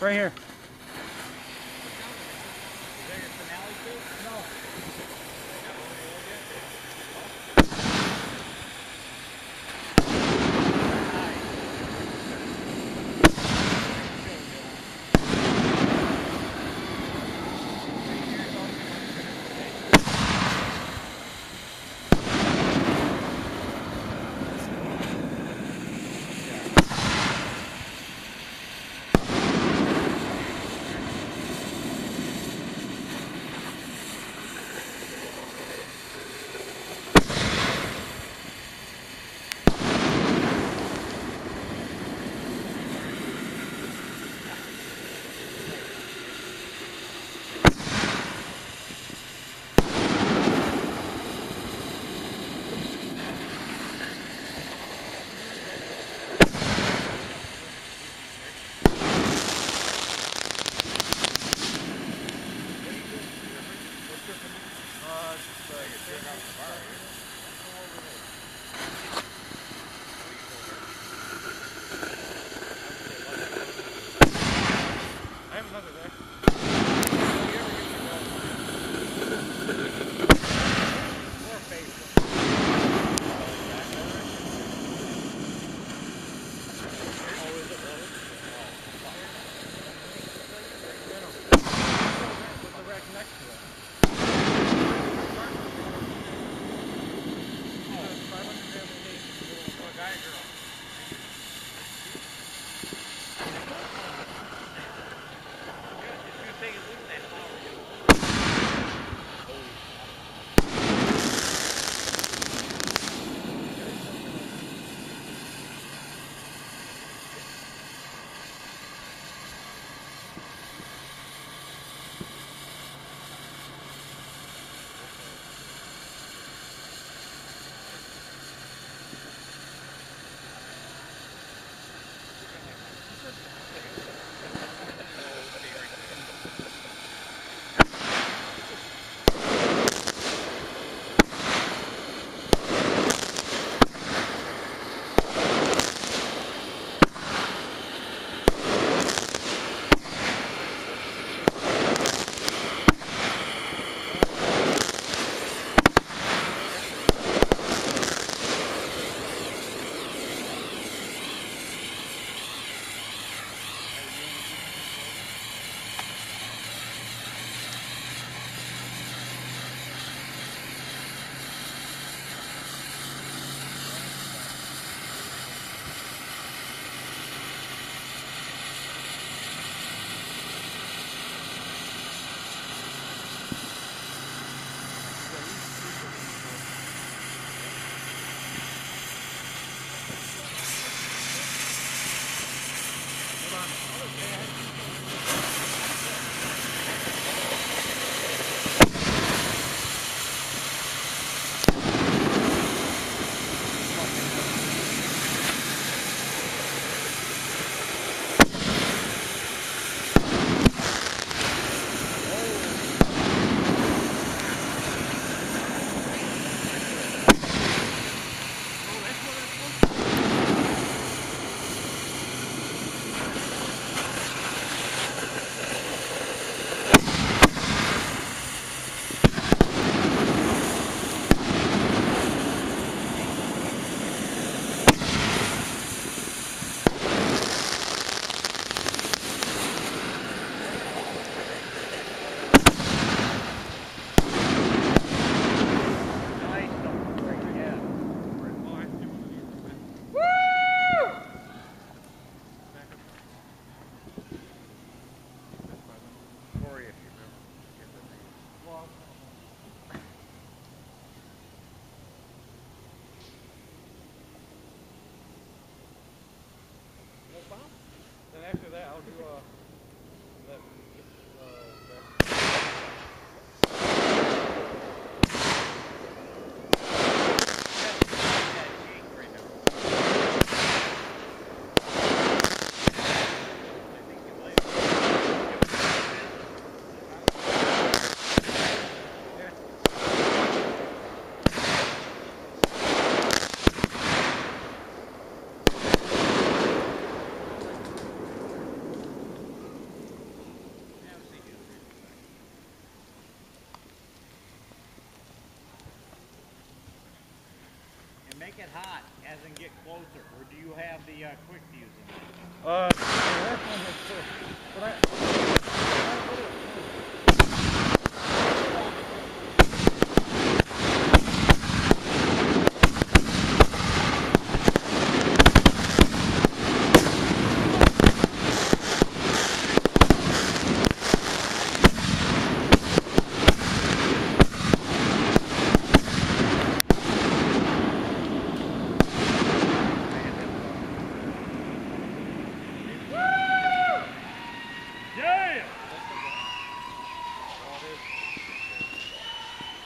Right here. It hot, as in get closer, or do you have the uh, quick fuse in there? Uh, the last one was first. But I, yeah!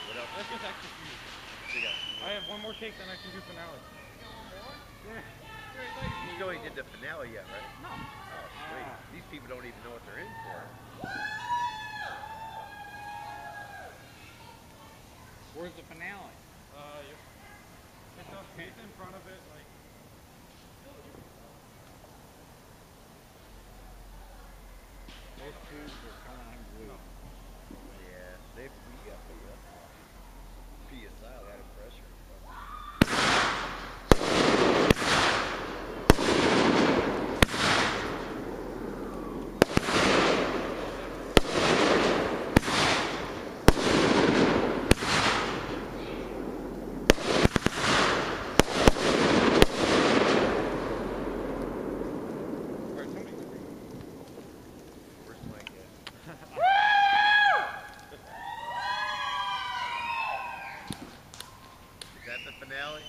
What else? That's just extra fuse. You got? I have take, then I can do finale. Yeah. You know he did the finale yet, right? No. Oh, sweet. These people don't even know what they're in for. Where's the finale? Uh, yep. It's up, it's in front of it, like. Those tubes are coming unglued. Yeah, they we got the uh, PSI, that of pressure. Alright, somebody. Where's Mike at? Is that the finale?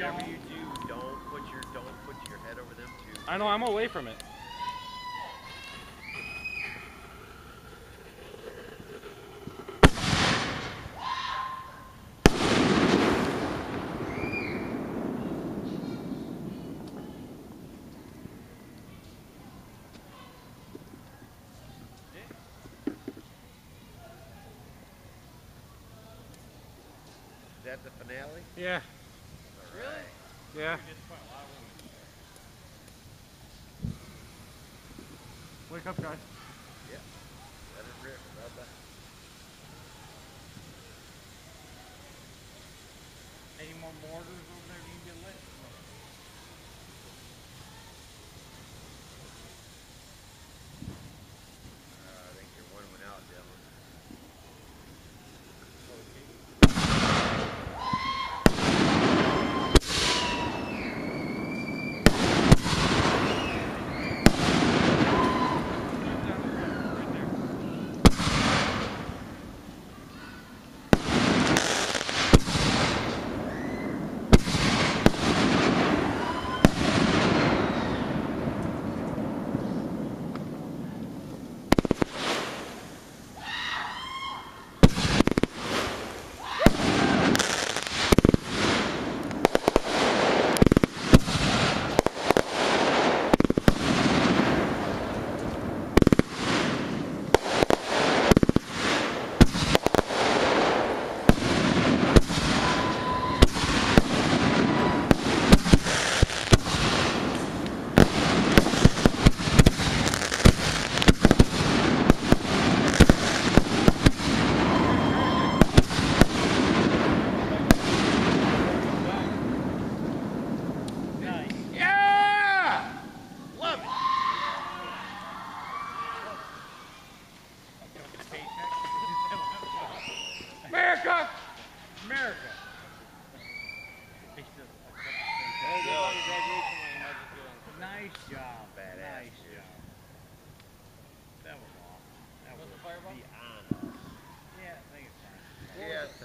whatever you do, don't treat it like a gun. You can be silly, but don't put your head over What? it. Just whatever you do, don't put your don't put your head over them too. I know, I'm away from it. Is that the finale? Yeah. Really? Yeah. Wake up, guys. Yeah. Let it rip. About that. Any more mortars over there you can get lit? Uh, I think your one went out, Dillon. Nice. Yeah! Love it. America! America. Nice job. Badass, Nice job. That was awesome. That was the fireball? beyond. Yeah, I think it's fine. Yeah, it's